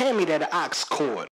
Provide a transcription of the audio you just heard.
hand me that ox cord.